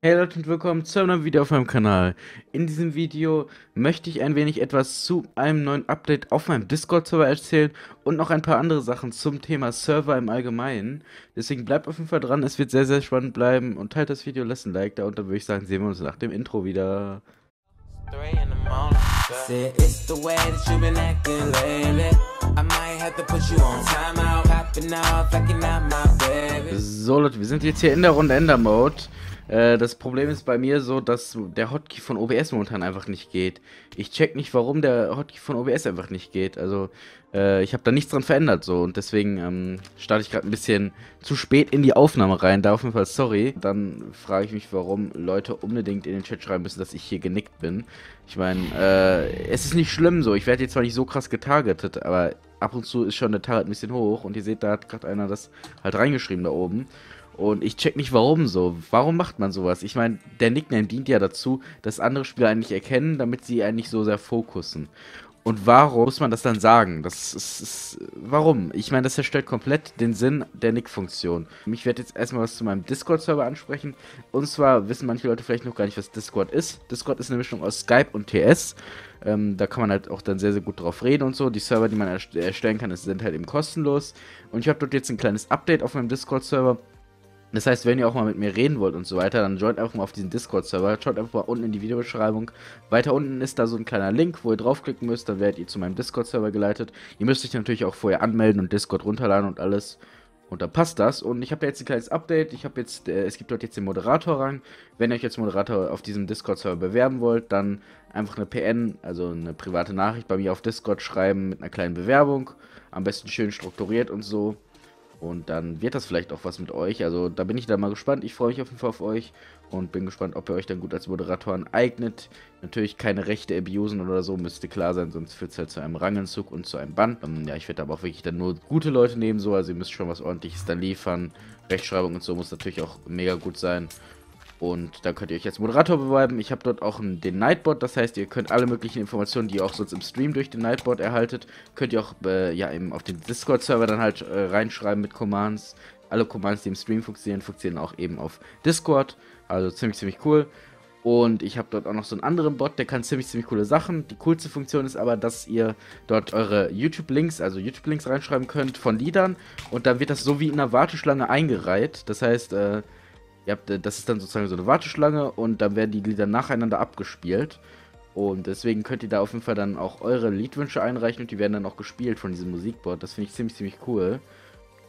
Hey Leute und willkommen zu einem neuen Video auf meinem Kanal. In diesem Video möchte ich ein wenig etwas zu einem neuen Update auf meinem Discord-Server erzählen und noch ein paar andere Sachen zum Thema Server im Allgemeinen. Deswegen bleibt auf jeden Fall dran, es wird sehr, sehr spannend bleiben und teilt das Video, lasst ein Like da und dann würde ich sagen, sehen wir uns nach dem Intro wieder. So Leute, wir sind jetzt hier in der Runde Ender Mode. Äh, das Problem ist bei mir so, dass der Hotkey von OBS momentan einfach nicht geht. Ich check nicht, warum der Hotkey von OBS einfach nicht geht. Also, äh, ich habe da nichts dran verändert so und deswegen ähm, starte ich gerade ein bisschen zu spät in die Aufnahme rein. Da auf jeden Fall sorry. Dann frage ich mich, warum Leute unbedingt in den Chat schreiben müssen, dass ich hier genickt bin. Ich meine, äh, es ist nicht schlimm so. Ich werde jetzt zwar nicht so krass getargetet, aber ab und zu ist schon der Target ein bisschen hoch und ihr seht, da hat gerade einer das halt reingeschrieben da oben. Und ich check nicht, warum so. Warum macht man sowas? Ich meine, der Nickname dient ja dazu, dass andere Spieler eigentlich erkennen, damit sie einen nicht so sehr fokussen. Und warum muss man das dann sagen? Das ist, ist warum? Ich meine, das zerstört komplett den Sinn der Nick-Funktion. Ich werde jetzt erstmal was zu meinem Discord-Server ansprechen. Und zwar wissen manche Leute vielleicht noch gar nicht, was Discord ist. Discord ist eine Mischung aus Skype und TS. Ähm, da kann man halt auch dann sehr, sehr gut drauf reden und so. Die Server, die man erstellen kann, sind halt eben kostenlos. Und ich habe dort jetzt ein kleines Update auf meinem Discord-Server. Das heißt, wenn ihr auch mal mit mir reden wollt und so weiter, dann joint einfach mal auf diesen Discord-Server. Schaut einfach mal unten in die Videobeschreibung. Weiter unten ist da so ein kleiner Link, wo ihr draufklicken müsst. Dann werdet ihr zu meinem Discord-Server geleitet. Ihr müsst euch natürlich auch vorher anmelden und Discord runterladen und alles. Und dann passt das. Und ich habe jetzt ein kleines Update. Ich habe jetzt, äh, es gibt dort jetzt den Moderator-Rang. Wenn ihr euch jetzt Moderator auf diesem Discord-Server bewerben wollt, dann einfach eine PN, also eine private Nachricht bei mir auf Discord schreiben mit einer kleinen Bewerbung. Am besten schön strukturiert und so. Und dann wird das vielleicht auch was mit euch. Also da bin ich dann mal gespannt. Ich freue mich auf jeden Fall auf euch und bin gespannt, ob ihr euch dann gut als Moderatoren eignet. Natürlich keine Rechte abusen oder so, müsste klar sein, sonst führt es halt zu einem Rangentzug und zu einem Bann. Ähm, ja, ich werde aber auch wirklich dann nur gute Leute nehmen, so. Also ihr müsst schon was ordentliches dann liefern. Rechtschreibung und so muss natürlich auch mega gut sein. Und da könnt ihr euch als Moderator bewerben. Ich habe dort auch den Nightbot, das heißt, ihr könnt alle möglichen Informationen, die ihr auch sonst im Stream durch den Nightbot erhaltet, könnt ihr auch äh, ja, eben auf den Discord-Server dann halt äh, reinschreiben mit Commands. Alle Commands, die im Stream funktionieren, funktionieren auch eben auf Discord. Also ziemlich, ziemlich cool. Und ich habe dort auch noch so einen anderen Bot, der kann ziemlich, ziemlich coole Sachen. Die coolste Funktion ist aber, dass ihr dort eure YouTube-Links, also YouTube-Links reinschreiben könnt von Liedern. Und dann wird das so wie in einer Warteschlange eingereiht. Das heißt, äh, Ihr habt, äh, das ist dann sozusagen so eine Warteschlange und dann werden die Lieder nacheinander abgespielt. Und deswegen könnt ihr da auf jeden Fall dann auch eure Liedwünsche einreichen und die werden dann auch gespielt von diesem Musikboard. Das finde ich ziemlich, ziemlich cool.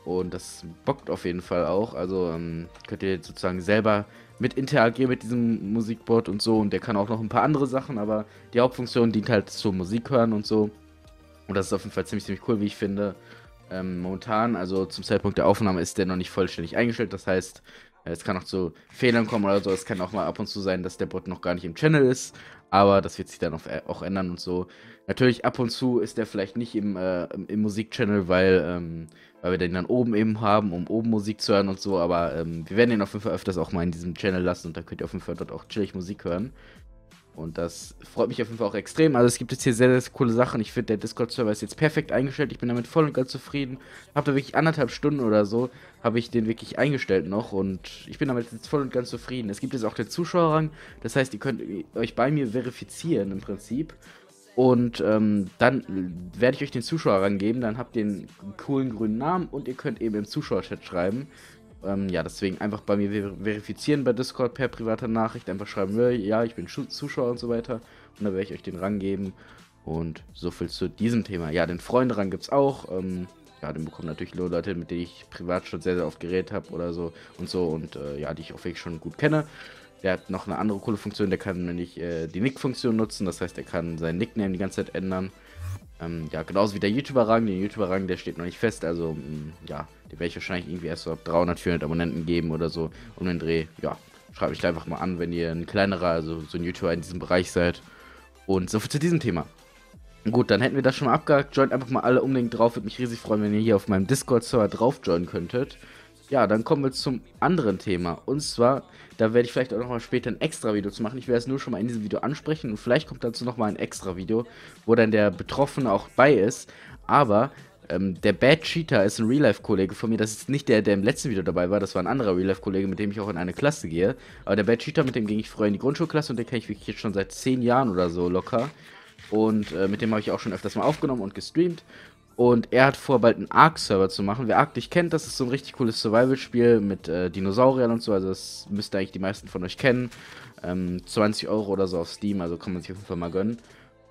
Und das bockt auf jeden Fall auch. Also ähm, könnt ihr sozusagen selber mit interagieren mit diesem Musikboard und so. Und der kann auch noch ein paar andere Sachen, aber die Hauptfunktion dient halt zum Musik hören und so. Und das ist auf jeden Fall ziemlich, ziemlich cool, wie ich finde. Ähm, momentan, also zum Zeitpunkt der Aufnahme, ist der noch nicht vollständig eingestellt. Das heißt, es kann auch zu Fehlern kommen oder so. Es kann auch mal ab und zu sein, dass der Bot noch gar nicht im Channel ist. Aber das wird sich dann auch ändern und so. Natürlich, ab und zu ist der vielleicht nicht im, äh, im Musikchannel, weil, ähm, weil wir den dann oben eben haben, um oben Musik zu hören und so. Aber ähm, wir werden ihn auf jeden Fall öfters auch mal in diesem Channel lassen und da könnt ihr auf jeden Fall dort auch chillig Musik hören. Und das freut mich auf jeden Fall auch extrem. Also es gibt jetzt hier sehr, sehr coole Sachen. Ich finde, der Discord-Server ist jetzt perfekt eingestellt. Ich bin damit voll und ganz zufrieden. Habe da wirklich anderthalb Stunden oder so, habe ich den wirklich eingestellt noch. Und ich bin damit jetzt voll und ganz zufrieden. Es gibt jetzt auch den Zuschauerrang. Das heißt, ihr könnt euch bei mir verifizieren im Prinzip. Und ähm, dann werde ich euch den Zuschauerrang geben. Dann habt ihr einen coolen grünen Namen und ihr könnt eben im Zuschauerchat schreiben. Ähm, ja, deswegen einfach bei mir ver verifizieren bei Discord per privater Nachricht. Einfach schreiben, ja, ich bin Zuschauer und so weiter. Und dann werde ich euch den Rang geben. Und so viel zu diesem Thema. Ja, den Freunde-Rang gibt es auch. Ähm, ja, den bekommen natürlich nur Leute, mit denen ich privat schon sehr, sehr oft geredet habe oder so und so. Und äh, ja, die ich auch wirklich schon gut kenne. Der hat noch eine andere coole Funktion, der kann nämlich äh, die Nick-Funktion nutzen. Das heißt, er kann seinen Nickname die ganze Zeit ändern. Ähm, ja, genauso wie der YouTuber-Rang. Der YouTuber-Rang, der steht noch nicht fest. Also, mh, mm, ja, den werde ich wahrscheinlich irgendwie erst so ab 300, 400 Abonnenten geben oder so um den Dreh. Ja, schreibt mich da einfach mal an, wenn ihr ein kleinerer, also so ein YouTuber in diesem Bereich seid. Und so viel zu diesem Thema. Gut, dann hätten wir das schon mal abgehakt. Joint einfach mal alle unbedingt drauf. Würde mich riesig freuen, wenn ihr hier auf meinem Discord-Server drauf joinen könntet. Ja, dann kommen wir zum anderen Thema. Und zwar, da werde ich vielleicht auch nochmal später ein extra Video zu machen. Ich werde es nur schon mal in diesem Video ansprechen und vielleicht kommt dazu nochmal ein extra Video, wo dann der Betroffene auch bei ist. Aber Ähm, der Bad Cheater ist ein Real-Life-Kollege von mir. Das ist nicht der, der im letzten Video dabei war. Das war ein anderer Real-Life-Kollege, mit dem ich auch in eine Klasse gehe. Aber der Bad Cheater, mit dem ging ich früher in die Grundschulklasse und den kenne ich wirklich jetzt schon seit 10 Jahren oder so locker. Und äh, mit dem habe ich auch schon öfters mal aufgenommen und gestreamt. Und er hat vor, bald einen Ark-Server zu machen. Wer Ark nicht kennt, das ist so ein richtig cooles Survival-Spiel mit äh, Dinosauriern und so. Also das müsste eigentlich die meisten von euch kennen. Ähm, 20 Euro oder so auf Steam, also kann man sich auf jeden Fall mal gönnen.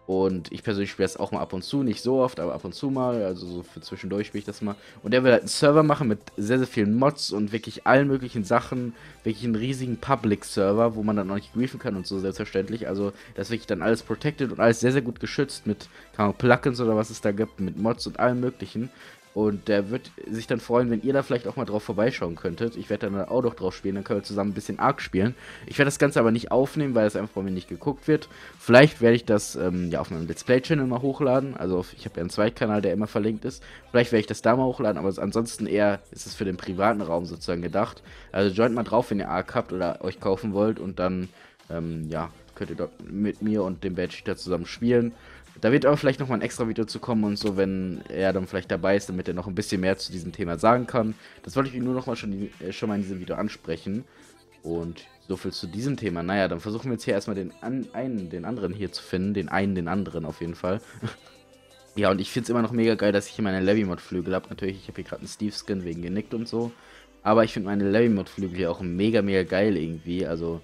Und ich persönlich spiele das auch mal ab und zu, nicht so oft, aber ab und zu mal. Also so für zwischendurch spiele ich das mal. Und der will halt einen Server machen mit sehr, sehr vielen Mods und wirklich allen möglichen Sachen. Wirklich einen riesigen Public-Server, wo man dann auch nicht griefen kann und so, selbstverständlich. Also das ist wirklich dann alles protected und alles sehr, sehr gut geschützt mit kann Plugins oder was es da gibt, mit Mods und allem möglichen. Und der wird sich dann freuen, wenn ihr da vielleicht auch mal drauf vorbeischauen könntet. Ich werde dann auch noch drauf spielen, dann können wir zusammen ein bisschen Arc spielen. Ich werde das Ganze aber nicht aufnehmen, weil es einfach bei mir nicht geguckt wird. Vielleicht werde ich das ähm, ja auf meinem Let's Play-Channel mal hochladen. Also ich habe ja einen Zweitkanal, der immer verlinkt ist. Vielleicht werde ich das da mal hochladen, aber ansonsten eher ist es für den privaten Raum sozusagen gedacht. Also joint mal drauf, wenn ihr Arc habt oder euch kaufen wollt und dann, ähm, ja, könnt ihr dort mit mir und dem Badge zusammen spielen. Da wird auch vielleicht nochmal ein extra Video zu kommen und so, wenn er dann vielleicht dabei ist, damit er noch ein bisschen mehr zu diesem Thema sagen kann. Das wollte ich nur nochmal schon, äh, schon mal in diesem Video ansprechen. Und so viel zu diesem Thema. Naja, dann versuchen wir jetzt hier erstmal den an, einen, den anderen hier zu finden. Den einen, den anderen auf jeden Fall. ja, und ich finde es immer noch mega geil, dass ich hier meine Levy-Mod-Flügel habe. Natürlich, ich habe hier gerade einen Steve-Skin wegen genickt und so. Aber ich finde meine Levy-Mod-Flügel hier auch mega, mega geil irgendwie. Also,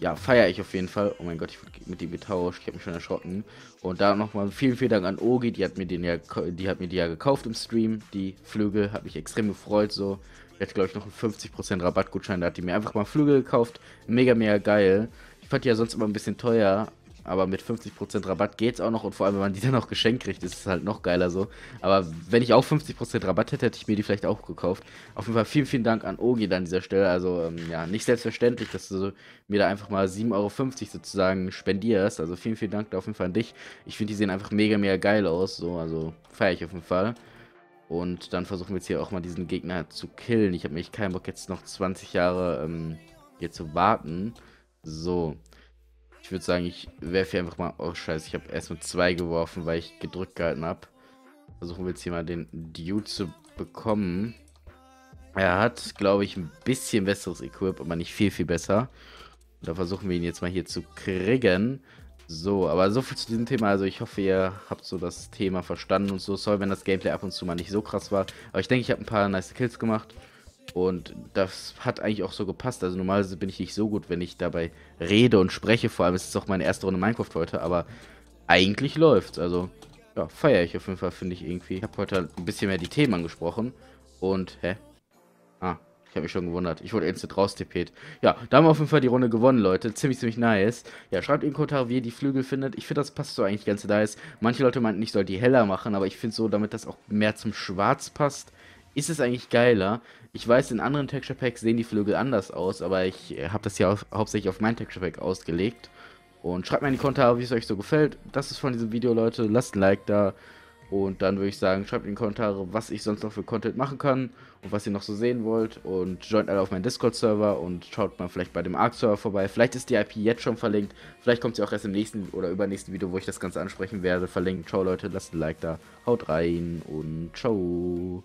ja, feiere ich auf jeden Fall. Oh mein Gott, ich wurde mit ihm getauscht. Ich habe mich schon erschrocken. Und da nochmal vielen, vielen Dank an Ogi. Die hat mir den ja, die hat mir die ja gekauft im Stream. Die Flügel hat mich extrem gefreut. So, ich hatte glaube ich noch einen 50% Rabattgutschein. Da hat die mir einfach mal Flügel gekauft. Mega, mega geil. Ich fand die ja sonst immer ein bisschen teuer aber mit 50% Rabatt geht's auch noch und vor allem, wenn man die dann auch geschenkt kriegt, ist es halt noch geiler so. Aber wenn ich auch 50% Rabatt hätte, hätte ich mir die vielleicht auch gekauft. Auf jeden Fall vielen, vielen Dank an Ogi an dieser Stelle. Also, ähm, ja, nicht selbstverständlich, dass du mir da einfach mal 7,50 Euro sozusagen spendierst. Also, vielen, vielen Dank da auf jeden Fall an dich. Ich finde, die sehen einfach mega, mega geil aus. So, also, feiere ich auf jeden Fall. Und dann versuchen wir jetzt hier auch mal diesen Gegner zu killen. Ich habe nämlich keinen Bock, jetzt noch 20 Jahre ähm, hier zu warten. So. Ich würde sagen, ich werfe hier einfach mal... Oh, scheiße, ich habe erst mit zwei geworfen, weil ich gedrückt gehalten habe. Versuchen wir jetzt hier mal den Dude zu bekommen. Er hat, glaube ich, ein bisschen besseres Equip, aber nicht viel, viel besser. Da versuchen wir ihn jetzt mal hier zu kriegen. So, aber so viel zu diesem Thema. Also ich hoffe, ihr habt so das Thema verstanden und so. Sorry, wenn das Gameplay ab und zu mal nicht so krass war. Aber ich denke, ich habe ein paar nice Kills gemacht. Und das hat eigentlich auch so gepasst. Also normalerweise bin ich nicht so gut, wenn ich dabei rede und spreche. Vor allem ist es auch meine erste Runde Minecraft heute. Aber eigentlich läuft's. Also ja, feiere ich auf jeden Fall, finde ich irgendwie. Ich habe heute halt ein bisschen mehr die Themen angesprochen. Und, hä? Ah, ich habe mich schon gewundert. Ich wurde instant raustippt. Ja, da haben wir auf jeden Fall die Runde gewonnen, Leute. Ziemlich, ziemlich nice. Ja, schreibt in die Kommentare, wie ihr die Flügel findet. Ich finde, das passt so eigentlich ganz nice. Manche Leute meinten, ich soll die heller machen, aber ich finde so, damit das auch mehr zum Schwarz passt, ist es eigentlich geiler. Ich weiß, in anderen Texture Packs sehen die Flügel anders aus, aber ich äh, habe das ja hauptsächlich auf mein Texture Pack ausgelegt. Und schreibt mir in die Kommentare, wie es euch so gefällt. Das ist von diesem Video, Leute. Lasst ein Like da. Und dann würde ich sagen, schreibt in die Kommentare, was ich sonst noch für Content machen kann und was ihr noch so sehen wollt. Und joint alle auf meinen Discord-Server und schaut mal vielleicht bei dem Arc-Server vorbei. Vielleicht ist die IP jetzt schon verlinkt. Vielleicht kommt sie auch erst im nächsten oder übernächsten Video, wo ich das Ganze ansprechen werde. Verlinkt. Ciao Leute, lasst ein Like da. Haut rein und ciao.